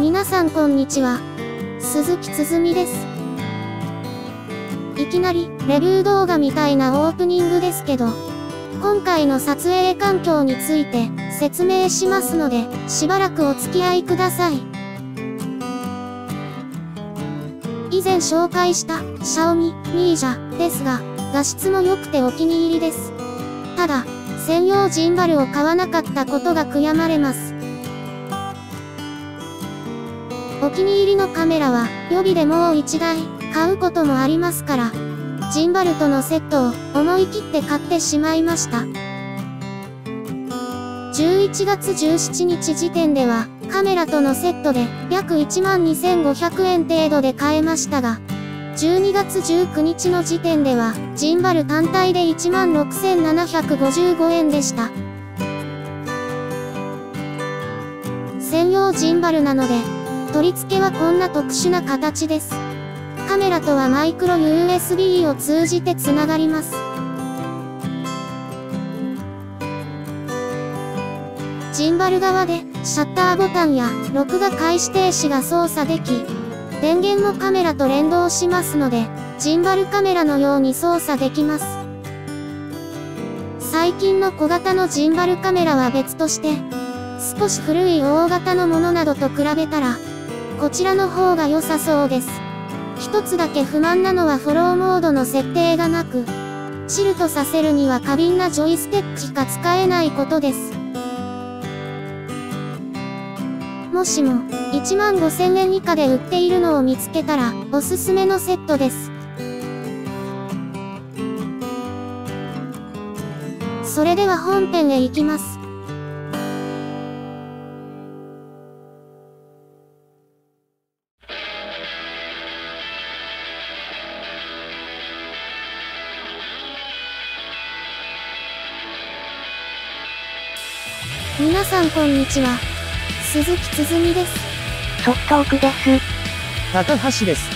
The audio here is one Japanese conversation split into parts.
皆さんこんにちは。鈴木つづみです。いきなり、レビュー動画みたいなオープニングですけど、今回の撮影環境について説明しますので、しばらくお付き合いください。以前紹介した、シャオミ、ミージャですが、画質も良くてお気に入りです。ただ、専用ジンバルを買わなかったことが悔やまれます。お気に入りのカメラは予備でもう1台買うこともありますから、ジンバルとのセットを思い切って買ってしまいました。11月17日時点ではカメラとのセットで約12,500円程度で買えましたが、12月19日の時点ではジンバル単体で16,755円でした。専用ジンバルなので、取り付けはこんな特殊な形です。カメラとはマイクロ USB を通じてつながります。ジンバル側でシャッターボタンや録画開始停止が操作でき、電源もカメラと連動しますので、ジンバルカメラのように操作できます。最近の小型のジンバルカメラは別として、少し古い大型のものなどと比べたら、こちらの方が良さそうです。一つだけ不満なのはフローモードの設定がなく、チルトさせるには過敏なジョイステックしか使えないことです。もしも、1万5000円以下で売っているのを見つけたら、おすすめのセットです。それでは本編へ行きます。んこんにちは。鈴木つづみです。ソフトオークです。高橋です。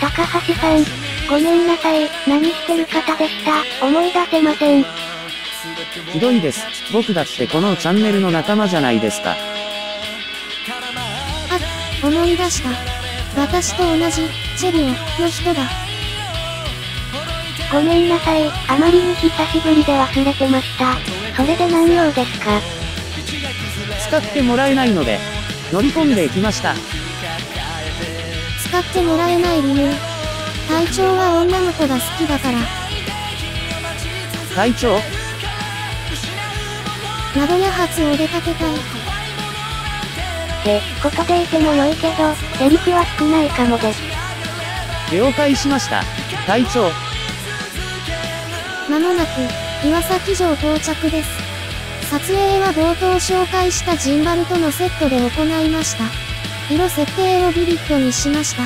高橋さん。ごめんなさい。何してる方でした？思い出せません。ひどいです。僕だってこのチャンネルの仲間じゃないですか。あ、思い出した。私と同じ、チェリオの人だ。ごめんなさい。あまりに久しぶりで忘れてました。それで何用ですか？使ってもらえないので、乗り込んできました。使ってもらえない理由？隊長は女の子が好きだから。隊長、名古屋発お出かけたい。ってことでいても良いけど、セリフは少ないかもです。了解しました。隊長、まもなく、岩崎城到着です。撮影は冒頭紹介したジンバルとのセットで行いました。色設定をビビットにしました。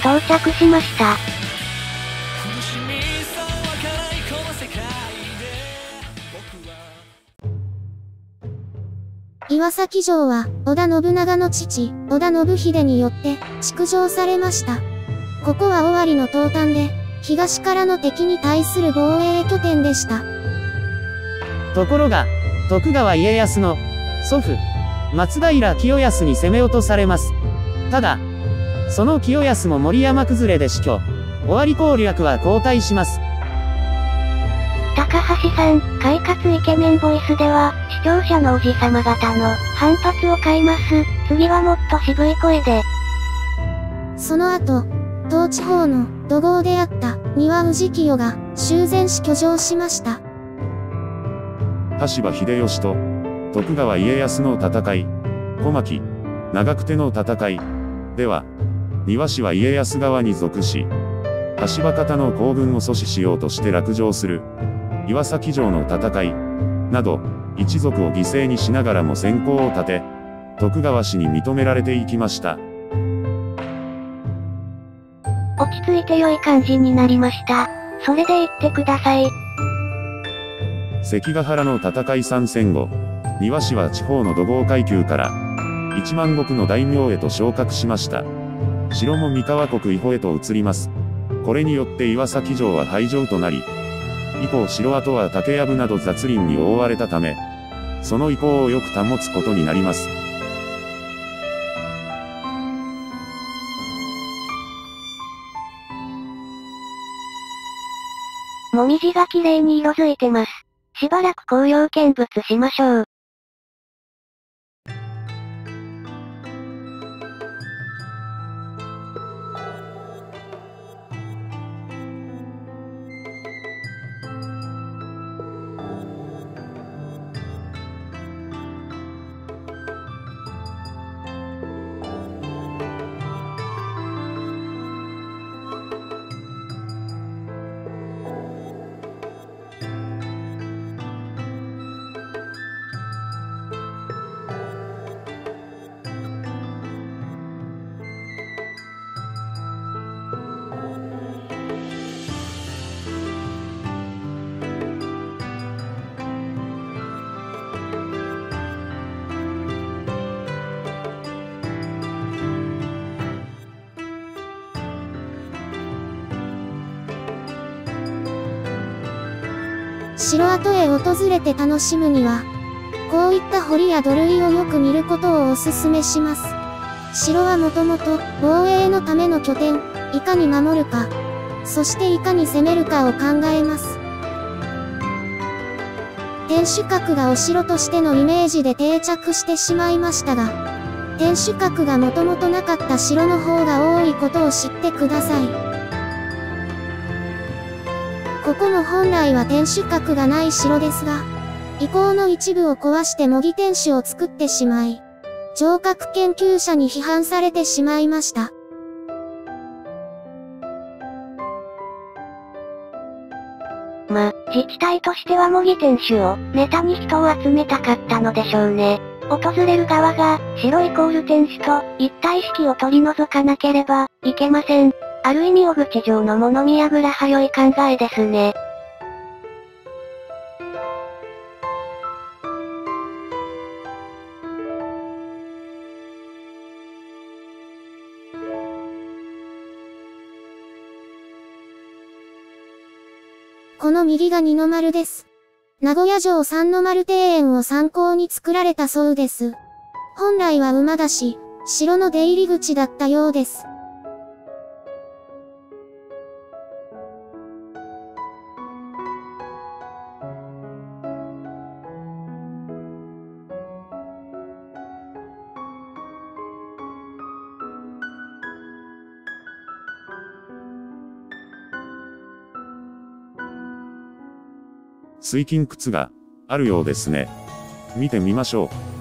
到着しました。岩崎城は、織田信長の父、織田信秀によって、築城されました。ここは尾張の東端で、東からの敵に対する防衛拠点でした。ところが、徳川家康の祖父、松平清康に攻め落とされます。ただ、その清康も森山崩れで死去。尾張攻略は後退します。高橋さん、快活イケメンボイスでは、視聴者のおじさま方の反発を買います。次はもっと渋い声で。その後、東地方の土豪であった丹羽氏清が修繕し居城しました。羽柴秀吉と徳川家康の戦い、小牧、長久手の戦い、では、庭師は家康側に属し、羽柴方の行軍を阻止しようとして落城する、岩崎城の戦い、など、一族を犠牲にしながらも先行を立て、徳川氏に認められていきました。落ち着いて良い感じになりました。それで言ってください。関ヶ原の戦い参戦後、庭師は地方の土豪階級から、一万石の大名へと昇格しました。城も三河国伊保へと移ります。これによって岩崎城は廃城となり、以降城跡は竹やぶなど雑林に覆われたため、その遺構をよく保つことになります。もみじが綺麗に色づいてます。しばらく紅葉見物しましょう。城跡へ訪れて楽しむには、こういった堀や土塁をよく見ることをお勧めします。城はもともと防衛のための拠点、いかに守るか、そしていかに攻めるかを考えます。天守閣がお城としてのイメージで定着してしまいましたが、天守閣がもともとなかった城の方が多いことを知ってください。ここも本来は天守閣がない城ですが、遺構の一部を壊して模擬天守を作ってしまい、城郭研究者に批判されてしまいました。ま、自治体としては模擬天守をネタに人を集めたかったのでしょうね。訪れる側が、城イコール天守と一体式を取り除かなければいけません。ある意味小口城の物見櫓早い考えですね。この右が二の丸です。名古屋城三の丸庭園を参考に作られたそうです。本来は馬だし、城の出入り口だったようです。水金窟があるようですね。見てみましょう。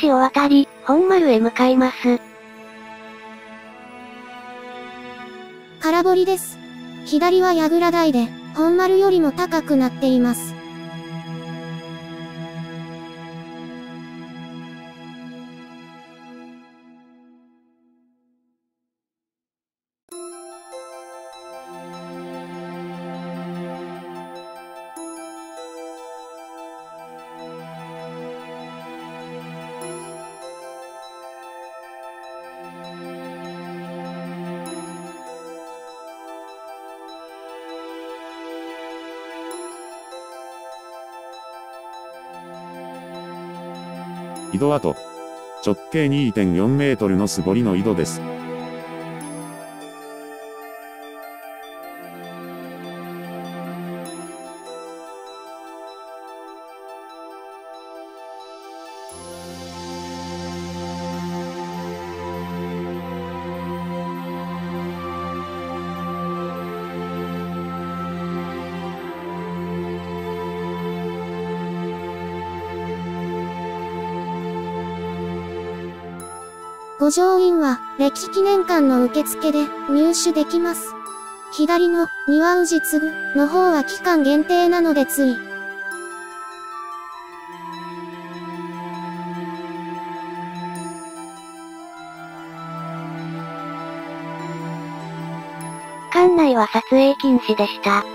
橋を渡り、本丸へ向かいます。空堀です。左は櫓台で、本丸よりも高くなっています。井戸跡。直径2.4メートルの素彫りの井戸です。五条院は、歴史記念館の受付で入手できます。左の、庭氏継ぐの方は期間限定なのでつい。館内は撮影禁止でした。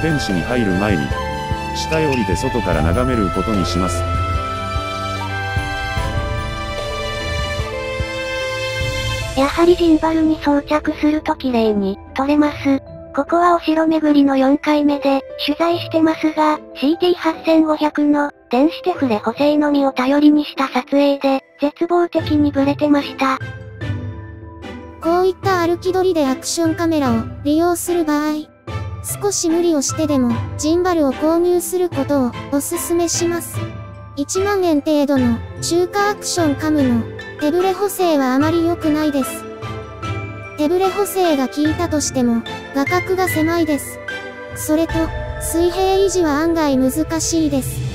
天使に入る前に、下へ降りて外から眺めることにします。やはりジンバルに装着すると綺麗に撮れます。ここはお城巡りの4回目で取材してますが、CT8500 の電子テフレ補正のみを頼りにした撮影で、絶望的にブレてました。こういった歩き取りでアクションカメラを利用する場合、少し無理をしてでも、ジンバルを購入することをお勧めします。1万円程度の中華アクションカムの手ブレ補正はあまり良くないです。手ブレ補正が効いたとしても、画角が狭いです。それと、水平維持は案外難しいです。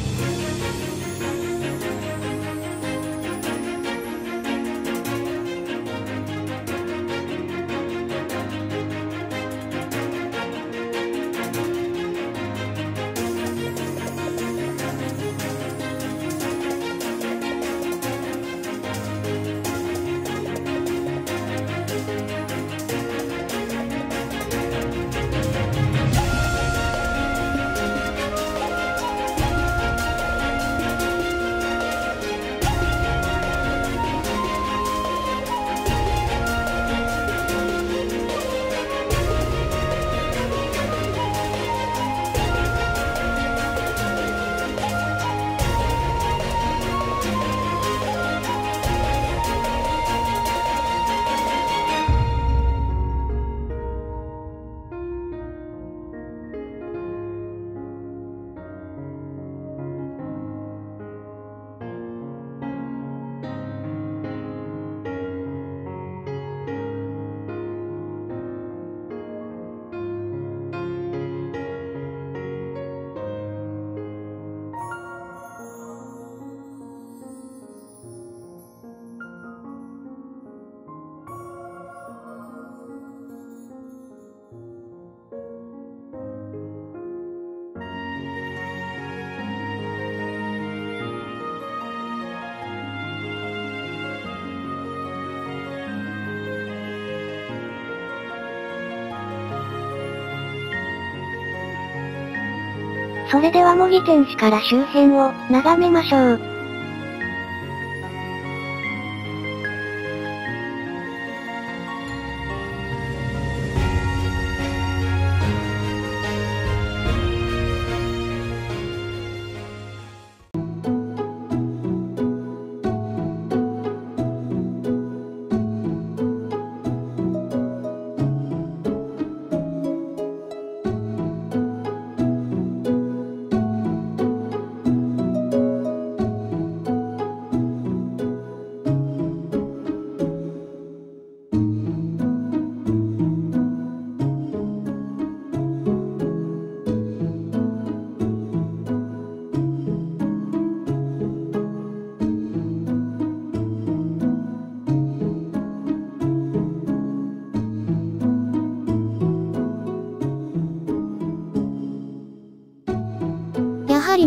それでは模擬天使から周辺を眺めましょう。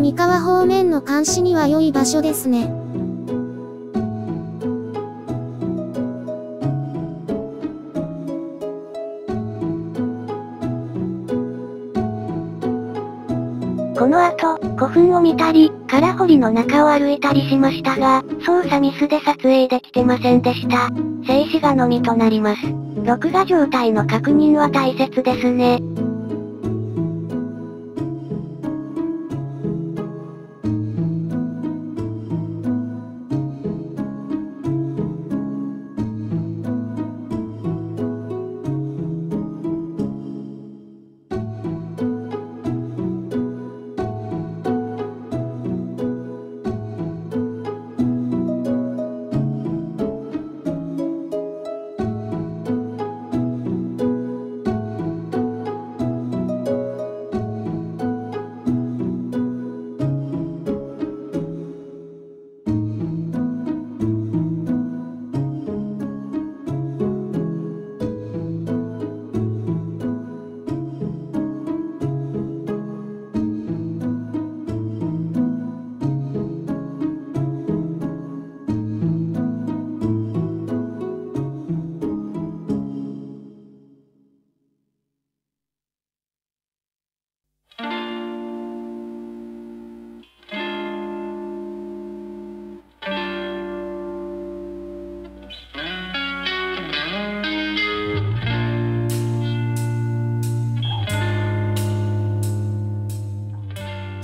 三河方面の監視には良い場所ですね。この後、古墳を見たり、空堀の中を歩いたりしましたが、操作ミスで撮影できてませんでした。静止画のみとなります。録画状態の確認は大切ですね。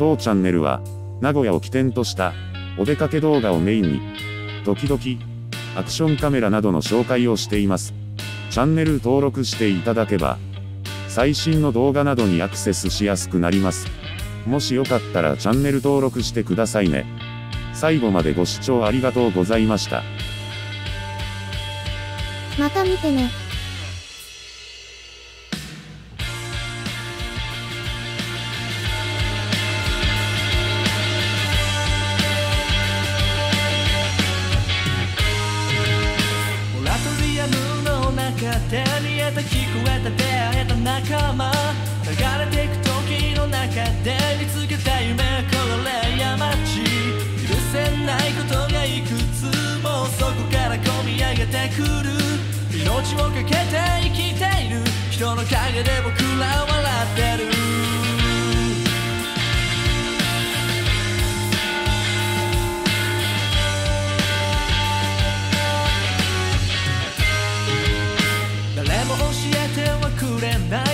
当チャンネルは、名古屋を起点とした、お出かけ動画をメインに、時々、アクションカメラなどの紹介をしています。チャンネル登録していただけば、最新の動画などにアクセスしやすくなります。もしよかったらチャンネル登録してくださいね。最後までご視聴ありがとうございました。また見てね。の中で見えた聞こえた出会えた仲間。流れていく時の中で見つけた夢これ山地。許せないことがいくつもそこから込み上げてくる。命を懸けて生きている。人の陰で僕らはてはくれない